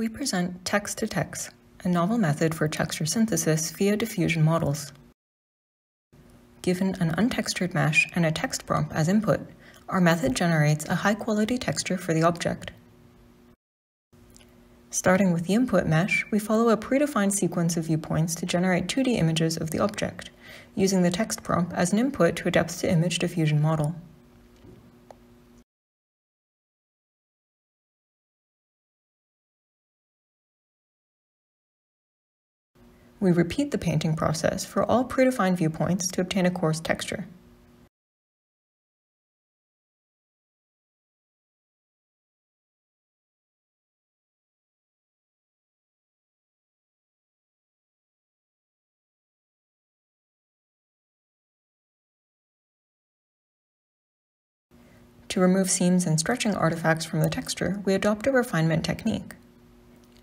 We present Text2Tex, a novel method for texture synthesis via diffusion models. Given an untextured mesh and a text prompt as input, our method generates a high-quality texture for the object. Starting with the input mesh, we follow a predefined sequence of viewpoints to generate 2D images of the object, using the text prompt as an input to a depth-to-image diffusion model. We repeat the painting process for all predefined viewpoints to obtain a coarse texture. To remove seams and stretching artifacts from the texture, we adopt a refinement technique.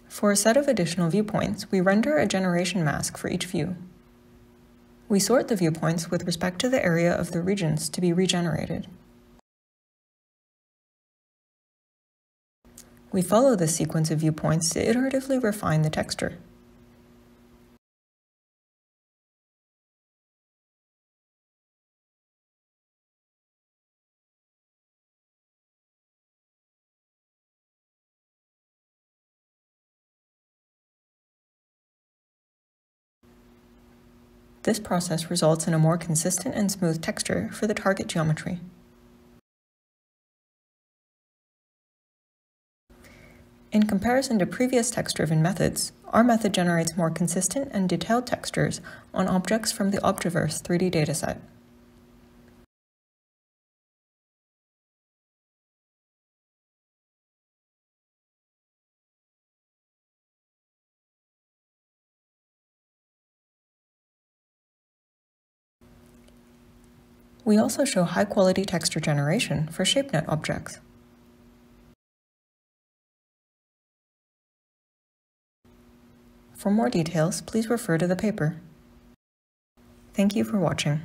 For a set of additional viewpoints, we render a generation mask for each view. We sort the viewpoints with respect to the area of the regions to be regenerated. We follow this sequence of viewpoints to iteratively refine the texture. This process results in a more consistent and smooth texture for the target geometry. In comparison to previous text-driven methods, our method generates more consistent and detailed textures on objects from the Objaverse 3D dataset. We also show high-quality texture generation for ShapeNet objects. For more details, please refer to the paper. Thank you for watching.